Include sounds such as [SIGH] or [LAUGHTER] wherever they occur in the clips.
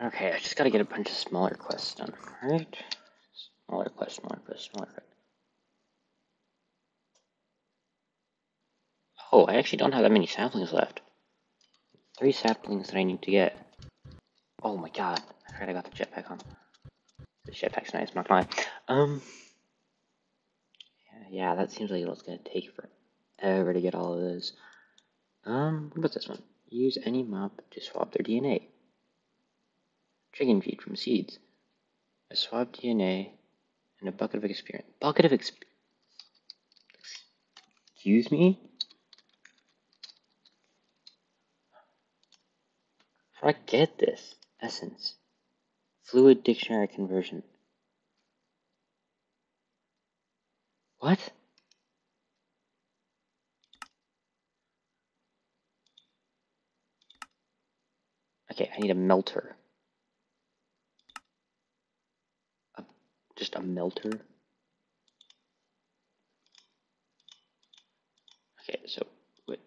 Okay, I just gotta get a bunch of smaller quests done, right? Smaller quest, smaller quest, smaller quest. Oh, I actually don't have that many saplings left. Three saplings that I need to get. Oh my god, I forgot I got the jetpack on. The jetpack's nice, not gonna. Um, yeah, yeah, that seems like it's gonna take forever to get all of those. Um, what about this one? Use any mob to swap their DNA. Chicken feed from seeds. A swab DNA and a bucket of experience. Bucket of experience. Excuse me? Do I get this? Essence. Fluid dictionary conversion. What? Okay, I need a melter. A, just a melter? Okay, so, what,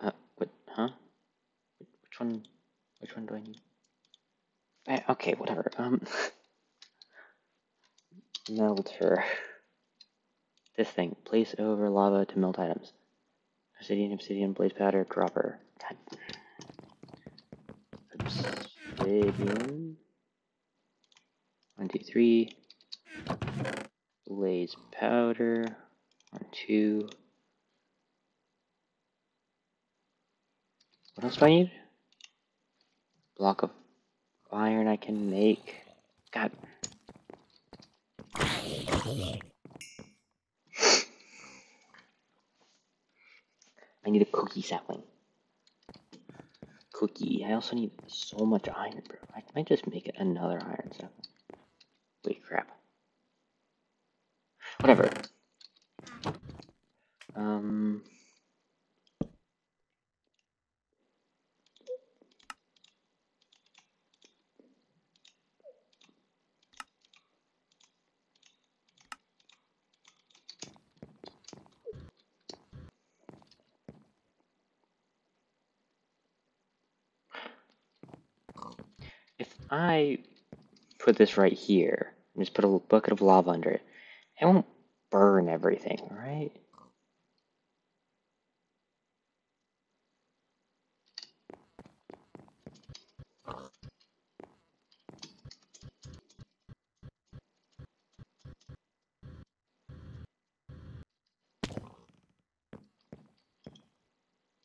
uh, what, huh? Which one, which one do I need? Eh, okay, whatever, um, [LAUGHS] melter. This thing, place over lava to melt items. Obsidian, obsidian, blaze powder, dropper. God obsidian. One, two, three. Blaze powder. One, two. What else do I need? Block of iron I can make. God. I need a cookie sapling cookie. I also need so much iron, bro. I might just make another iron stuff. Wait, crap. Whatever. Um. If I put this right here, and just put a bucket of lava under it, it won't burn everything, right?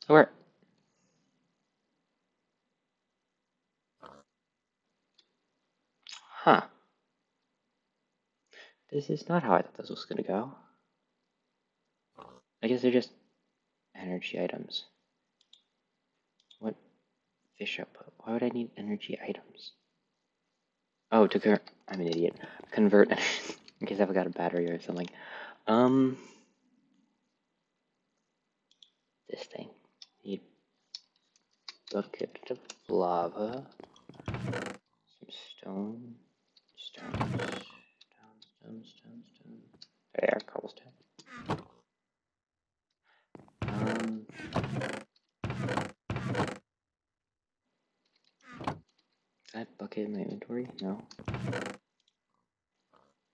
Where? Huh. This is not how I thought this was gonna go. I guess they're just energy items. What? Fish output. Why would I need energy items? Oh, to convert. I'm an idiot. Convert [LAUGHS] in case I've got a battery or something. Um. This thing. Need bucket of lava. Some stone. Stone, stone, stone, stone. There, cobblestone. Um, is that bucket in my inventory? No.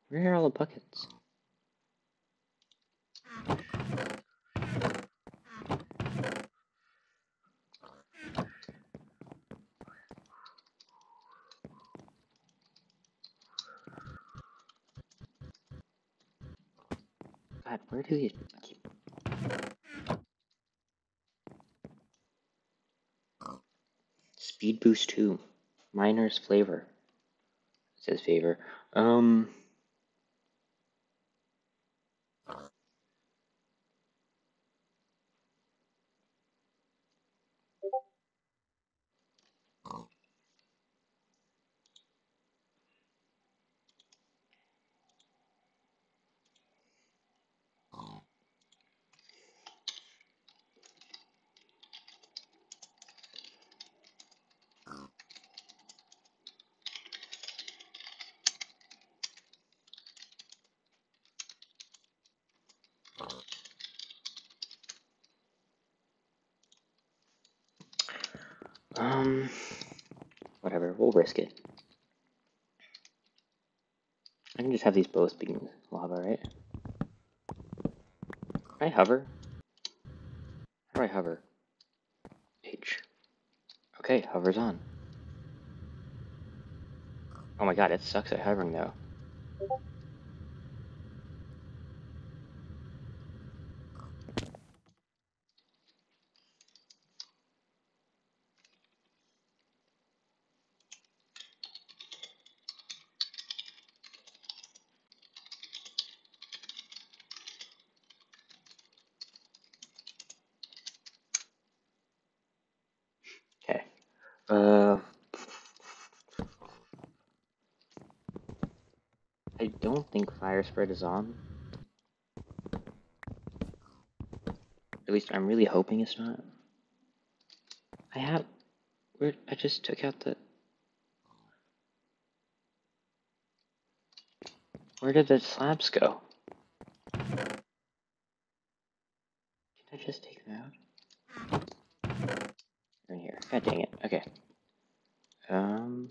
Where are all the buckets? God, where do these keep? Speed boost two, miner's flavor. It says favor. Um. Um, whatever. We'll risk it. I can just have these both being lava, right? Can I hover? How do I hover? H. Okay, hovers on. Oh my god, it sucks at hovering though. Okay. Uh, I don't think fire spread is on. At least I'm really hoping it's not. I have... Where... I just took out the... Where did the slabs go? Can I just take them out? in here. God dang it. Okay. Um...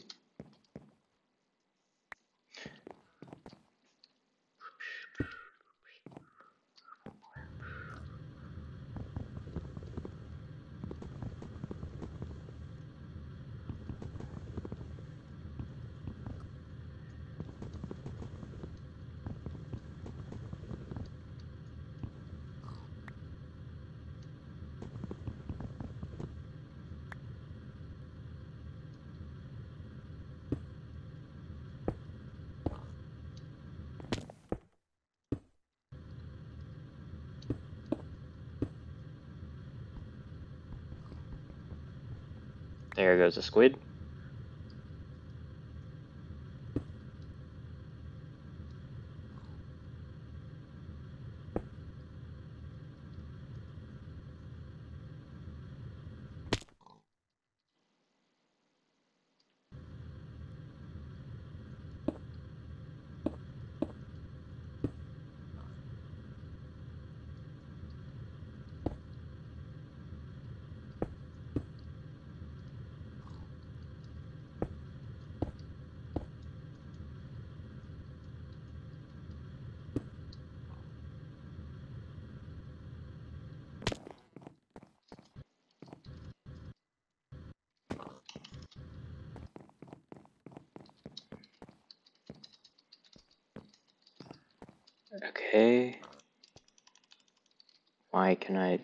There goes the squid. Okay. Why can I...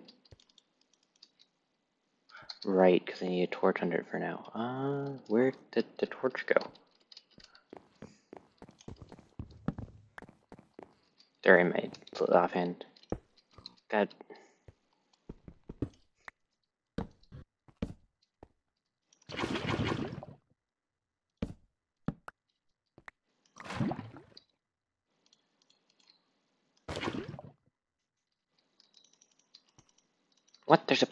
Right, because I need a torch under it for now. Uh, where did the torch go? There I made offhand. God What? There's a...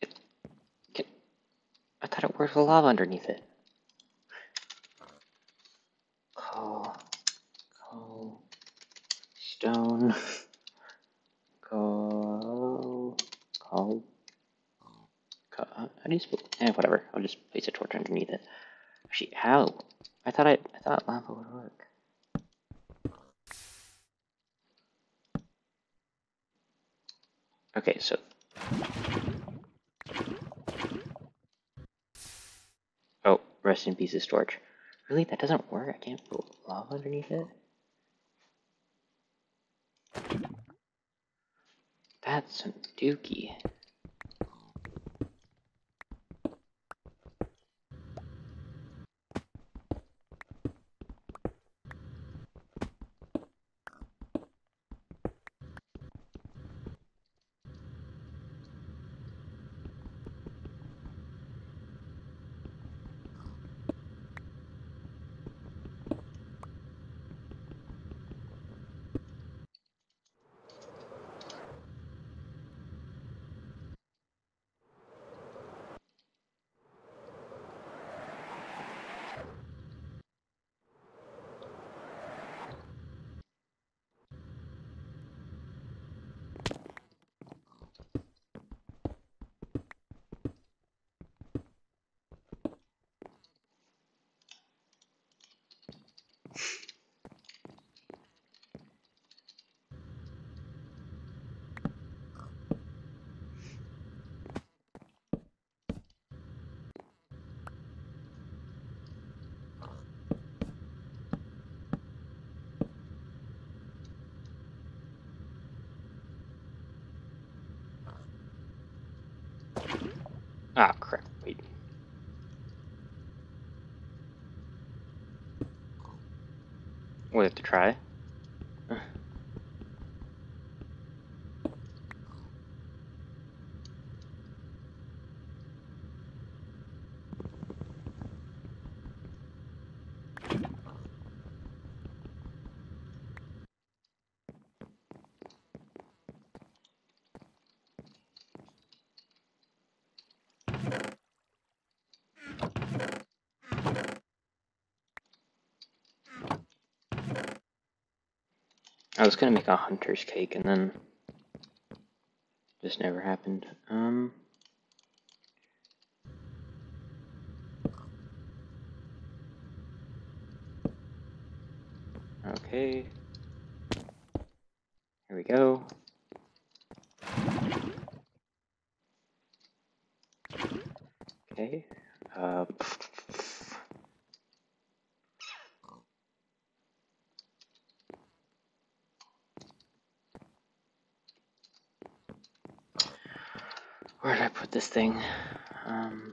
It... Can... It lava underneath it. Coal... Coal... Stone... [LAUGHS] Coal... Coal... Coal... How do you spell... Eh, whatever. I'll just place a torch underneath it. Actually, how? I thought I... I thought lava would work. Okay, so... Oh, rest in peace, torch. Really? That doesn't work? I can't put lava underneath it? That's some dookie. Try. I was gonna make a hunter's cake and then just never happened. Um. Okay. Here we go. Okay. Uh, where did I put this thing? Um,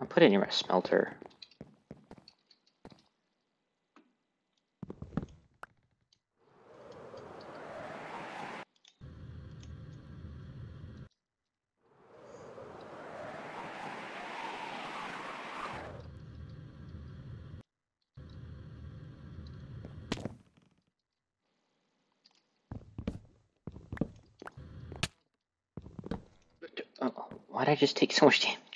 I'll put it near my smelter. Oh, why'd I just take so much damage?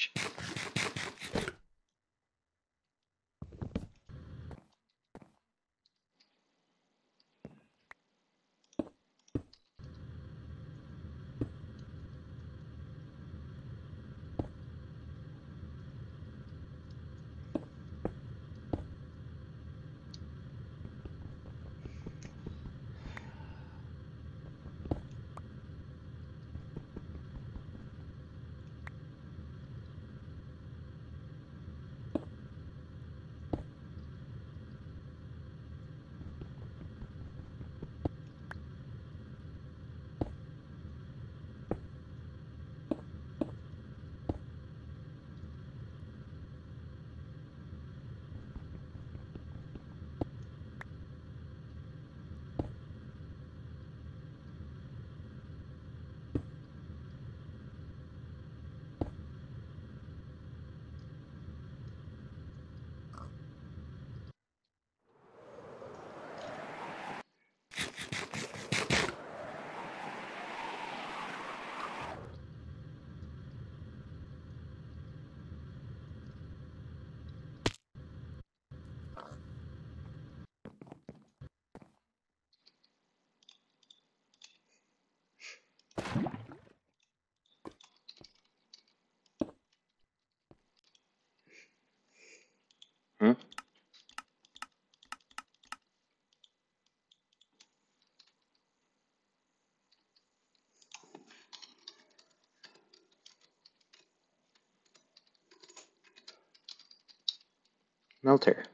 Melter.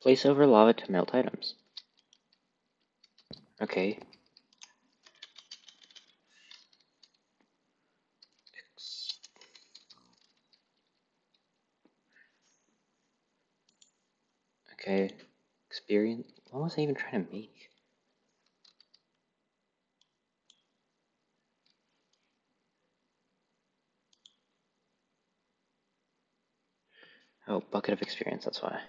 Place over lava to melt items. Okay. Okay. Experience. What was I even trying to make? Oh, bucket of experience, that's why.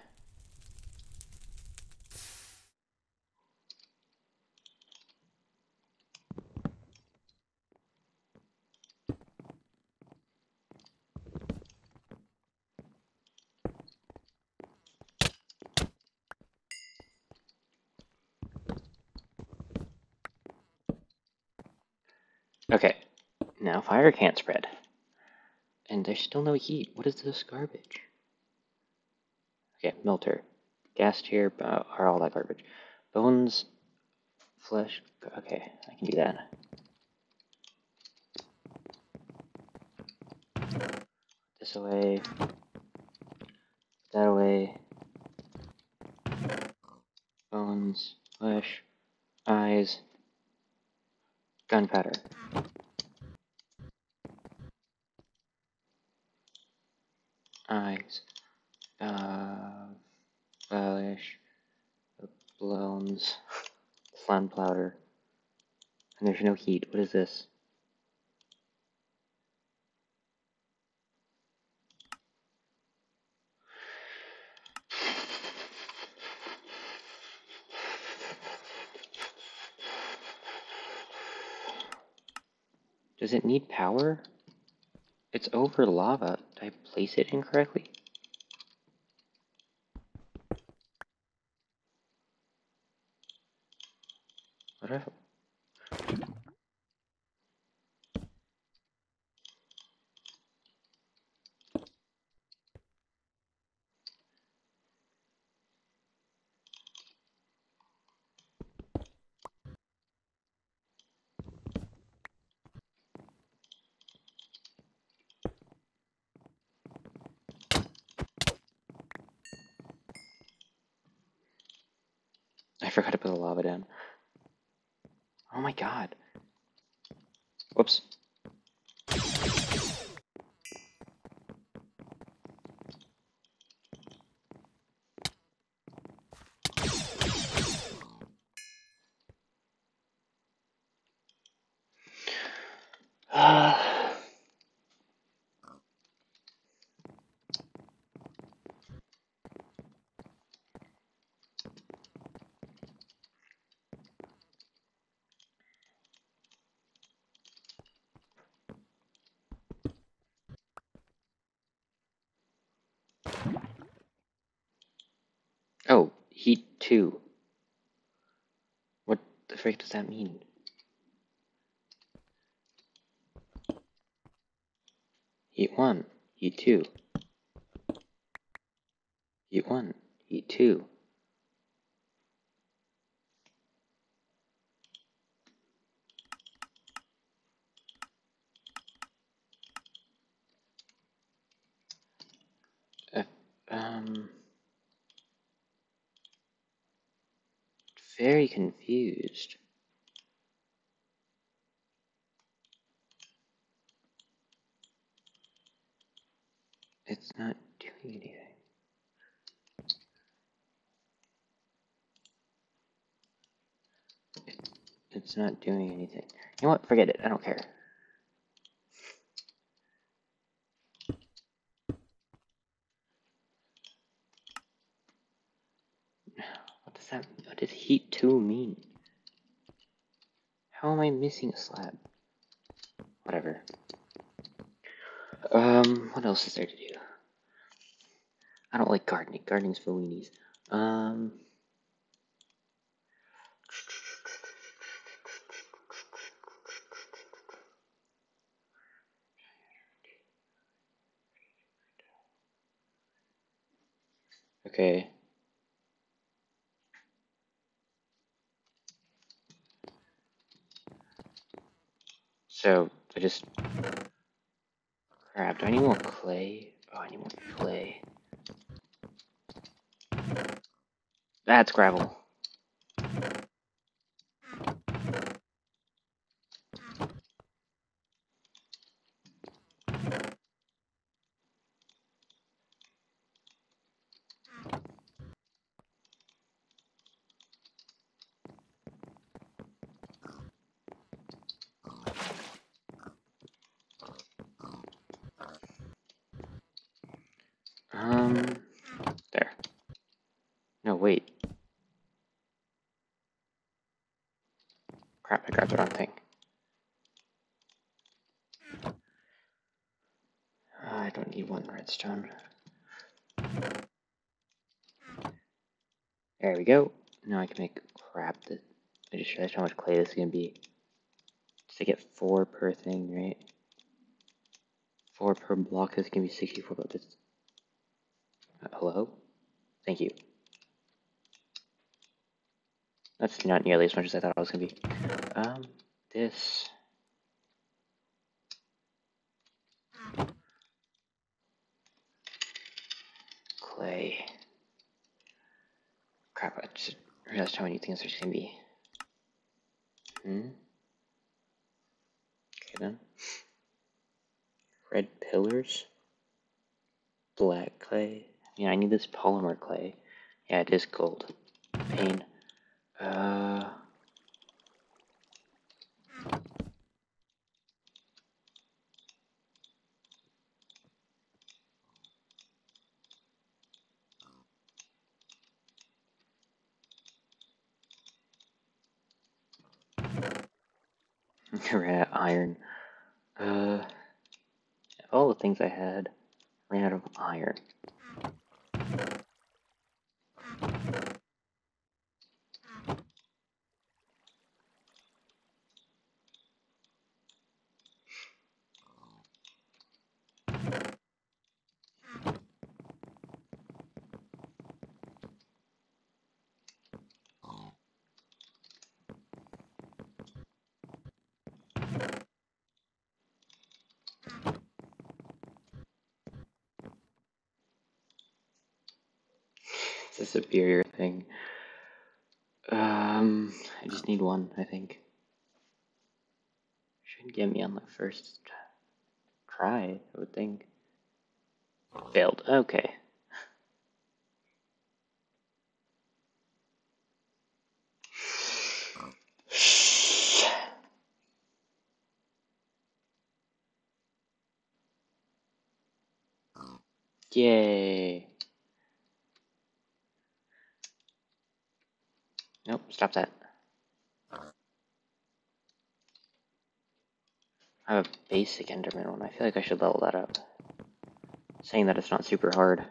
Okay, now fire can't spread. And there's still no heat. What is this garbage? Okay, melter. gas tier, uh, are all that garbage. Bones, flesh, okay, I can do that. This away, that away, bones, flesh, eyes, gunpowder. Eyes, uh, relish, bones, slime powder, and there's no heat. What is this? Does it need power? It's over lava. Did I place it incorrectly? Whatever. I forgot to put the lava down. Oh my god. Whoops. Oh, 2. What the frick does that mean? Heat 1, heat 2. Heat 1, heat 2. Uh, um... very confused. It's not doing anything. It, not doing anything. You know what? Forget it. I don't care. What does that, what does heat 2 mean? How am I missing a slab? Whatever. Um, what else is there to do? I don't like gardening. Gardening's for weenies. Um... Okay. So, I just... Crap, do I need more clay? Oh, I need more clay. That's gravel. There. No, wait. Crap, I grabbed the wrong thing. Ah, I don't need one redstone. There we go. Now I can make crap that I just realized how much clay this is gonna be. Just to get four per thing, right? Four per block is gonna be 64, but hello? Thank you. That's not nearly as much as I thought it was going to be. Um, this... Clay. Crap, I just realized how many things there's going to be. This polymer clay. Yeah, it is gold. Pain. Uh... [LAUGHS] ran iron. Uh, all the things I had ran out of iron. Superior thing. Um, I just need one, I think. Should get me on the first try, I would think. Failed. Okay. Yay. Nope, stop that. I have a basic Enderman one. I feel like I should level that up. Saying that it's not super hard.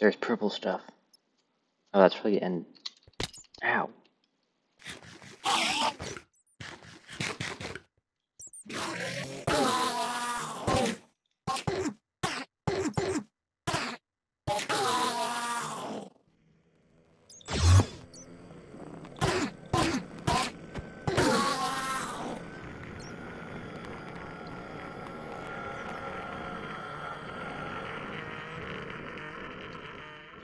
There's purple stuff. Oh, that's the end. Ow.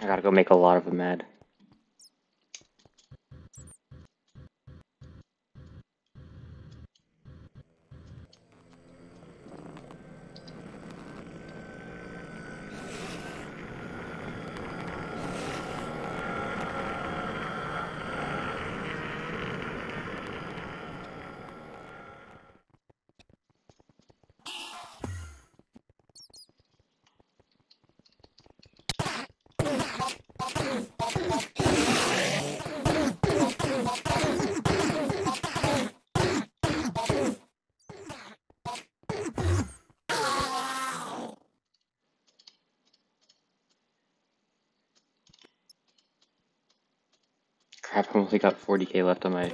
I gotta go make a lot of them mad. Crap, I only got 40k left on my...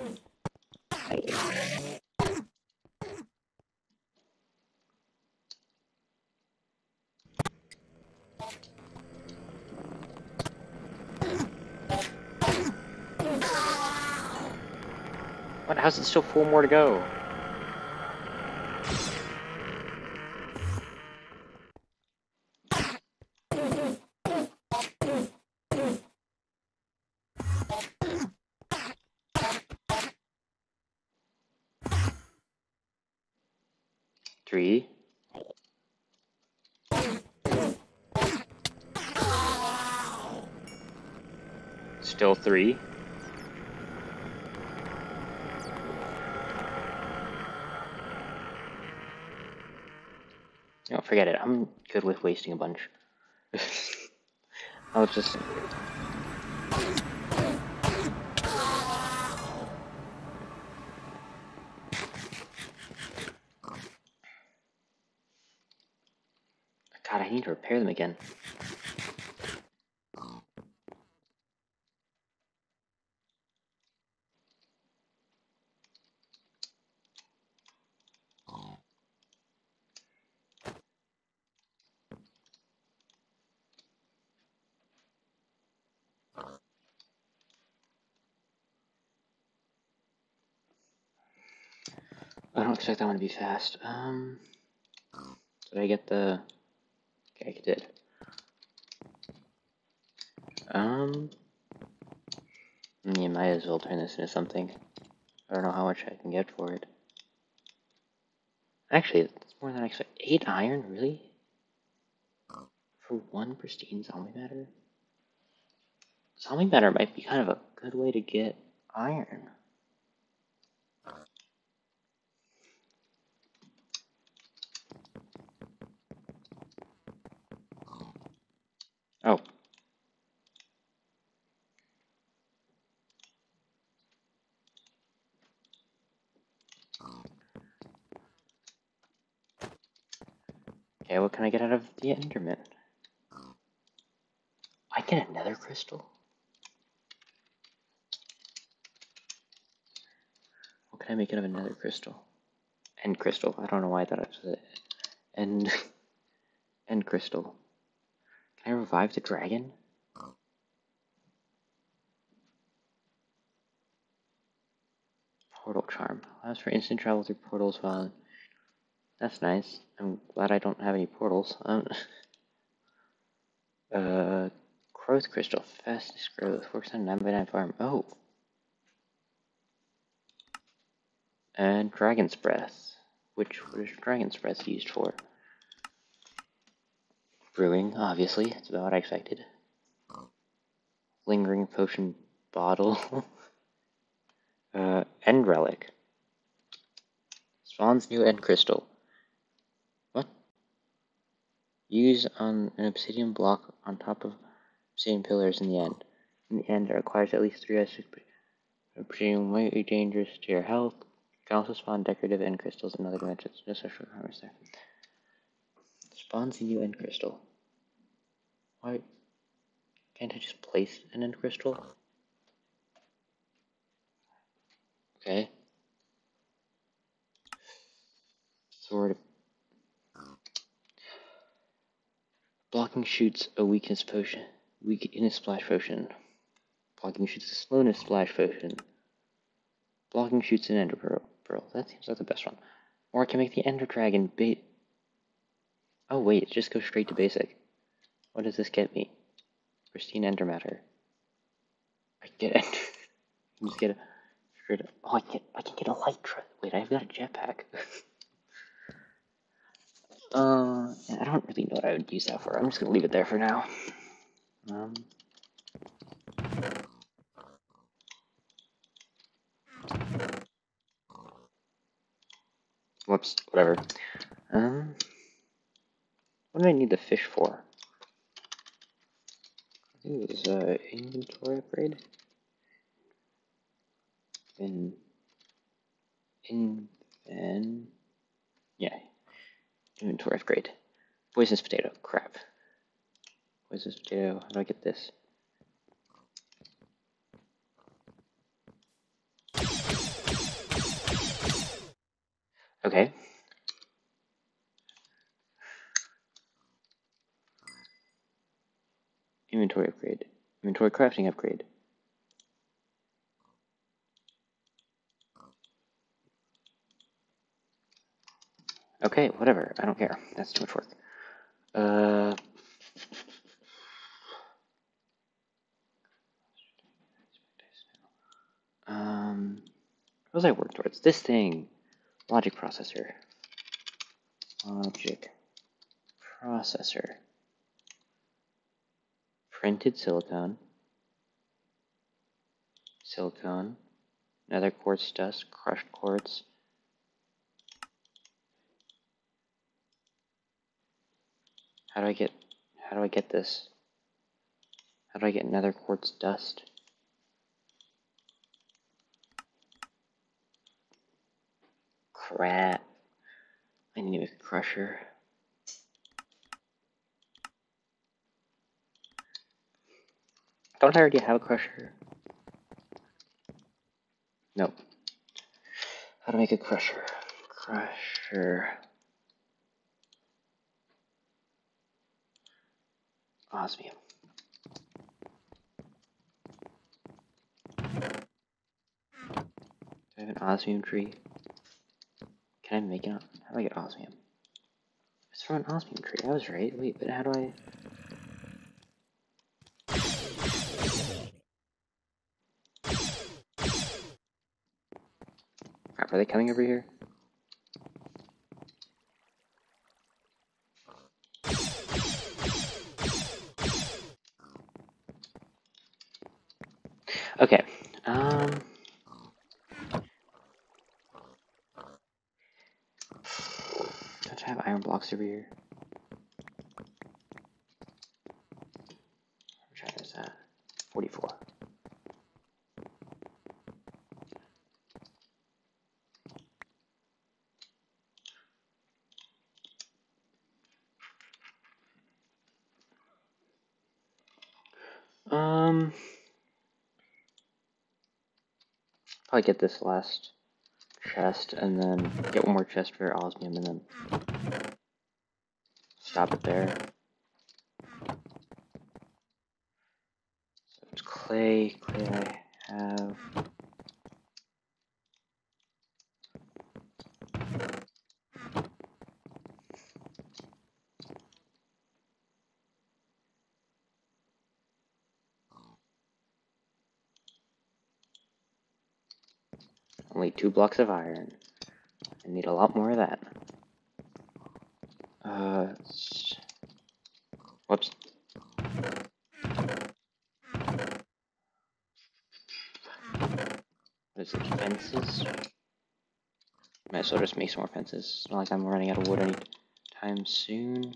What? How's it still four more to go? Three. Still three. No, forget it. I'm good with wasting a bunch. [LAUGHS] I'll just... God, I need to repair them again. Expect that one to be fast. Um, did I get the? Okay, I did. Um, you might as well turn this into something. I don't know how much I can get for it. Actually, it's more than I expected. Eight iron, really? For one pristine zombie matter? Zombie matter might be kind of a good way to get iron. Oh. Okay, what can I get out of the Enderman? I get another crystal? What can I make out of another crystal? End crystal. I don't know why I thought it was end [LAUGHS] end crystal. Can I revive the dragon? Portal charm. Allows for instant travel through portals while... That's nice. I'm glad I don't have any portals. Um, [LAUGHS] uh, growth crystal. Fastest growth. Works on 9 by 9 farm. Oh! And dragon's breath. Which, what is dragon's breath used for? Brewing, obviously. That's about what I expected. Lingering potion bottle. [LAUGHS] uh, end relic. Spawns new end crystal. Use on an obsidian block on top of obsidian pillars in the end. In the end, it requires at least three S. Obsidian might be dangerous to your health. You can also spawn decorative end crystals in other dimensions. No special requirements there. Spawns a new end crystal. Why can't I just place an end crystal? Okay. Sword. Blocking shoots a weakness potion. Weakness splash potion. Blocking shoots a slowness splash potion. Blocking shoots an ender pearl. pearl. That seems like the best one. Or I can make the ender dragon bait. Oh wait, it just goes straight to basic. What does this get me? Pristine ender matter. I get it. [LAUGHS] I just get a. Oh, I can I can get a light. Wait, I've got a jetpack. [LAUGHS] uh, I don't really know what I would use that for. I'm just gonna leave it there for now. Um. Whoops, whatever. Um. What do I need the fish for? I think it was uh, inventory upgrade. In in and yeah, inventory upgrade. Poisonous potato. Crap. Poisonous potato. How do I get this? Okay. Inventory upgrade. Inventory crafting upgrade. Okay, whatever. I don't care. That's too much work. Uh, um, what was I work towards? This thing. Logic processor. logic processor, printed silicon, silicon, nether quartz dust, crushed quartz, How do I get, how do I get this? How do I get nether quartz dust? Crap. I need a crusher. Don't I already have a crusher? Nope. How to make a crusher? Crusher. Do I have an osmium tree? Can I make it? How do I get osmium? It's from an osmium tree. I was right. Wait, but how do I... Crap, are they coming over here? Okay. Um. Don't Over here? Which is that? 44. Um. probably get this last chest and then get one more chest for osmium and then stop it there. So it's clay, clay I have. Only two blocks of iron. I need a lot more of that. Uh, whoops. What is it, fences? As well just make some more fences. It's not like I'm running out of wood anytime soon.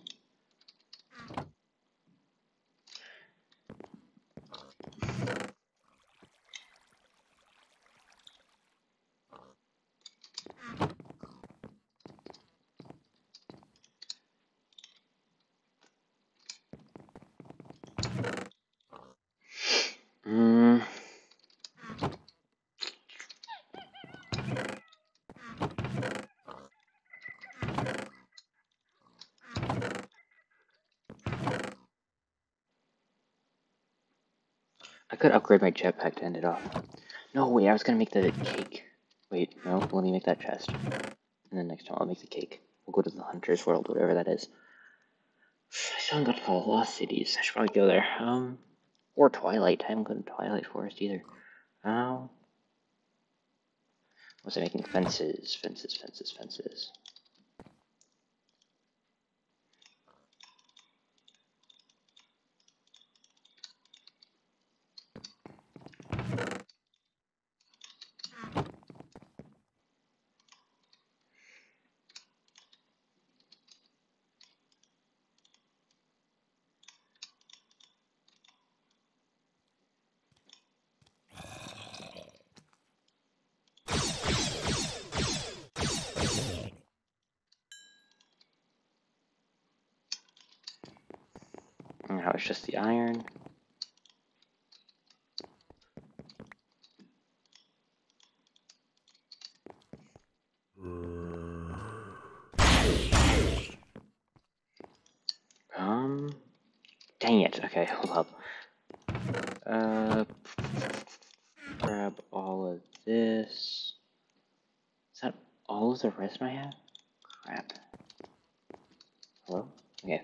Could upgrade my jetpack to end it off. No, wait, I was gonna make the cake. Wait, no, let me make that chest. And then next time I'll make the cake. We'll go to the Hunter's World, whatever that is. [SIGHS] I still haven't got to the Lost Cities. I should probably go there. Um, or Twilight. I haven't gone to Twilight Forest either. Oh. Was I making fences, fences, fences, fences? Now it's just the iron. Um, dang it. Okay, hold up. Uh, grab all of this. Is that all of the rest I have? Crap. Hello? Okay.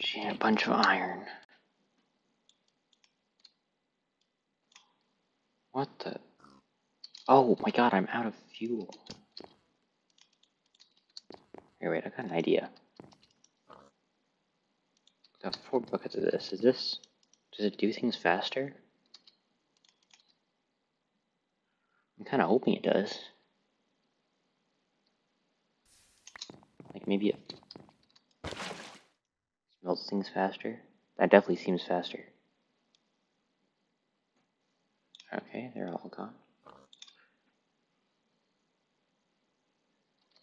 And a bunch of iron. What the? Oh my god, I'm out of fuel. Here, wait, I got an idea. Have four buckets of this. Is this... Does it do things faster? I'm kind of hoping it does. Like maybe it things faster. That definitely seems faster. Okay, they're all gone.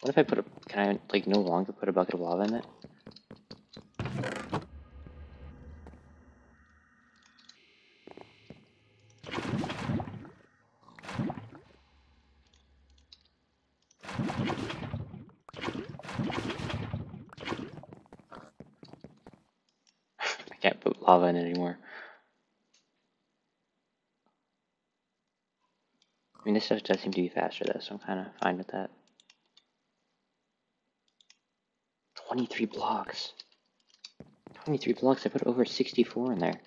What if I put a, can I like no longer put a bucket of lava in it? I it anymore. I mean, this stuff does seem to be faster though, so I'm kind of fine with that. 23 blocks. 23 blocks, I put over 64 in there.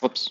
Whoops.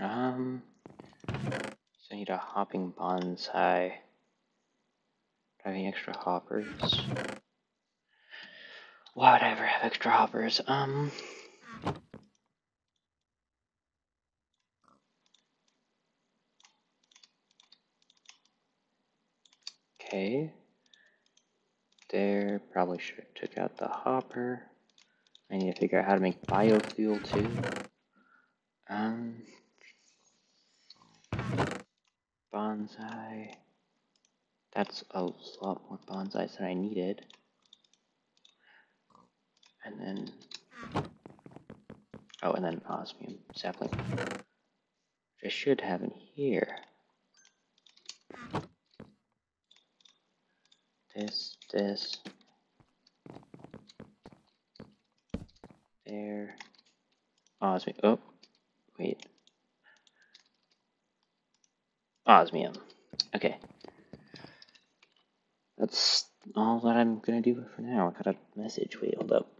Um, so I need a hopping bonsai. Do I have any extra hoppers? Why would I ever have extra hoppers? Um. Okay. There, probably should have took out the hopper. I need to figure out how to make biofuel too. Um, bonsai. That's a lot more bonsais than I needed. And then, oh, and then osmium sapling, which I should have in here. This, this, there, osmium, oh, wait, osmium, okay. That's all that I'm gonna do for now. I got a message, wait, hold up.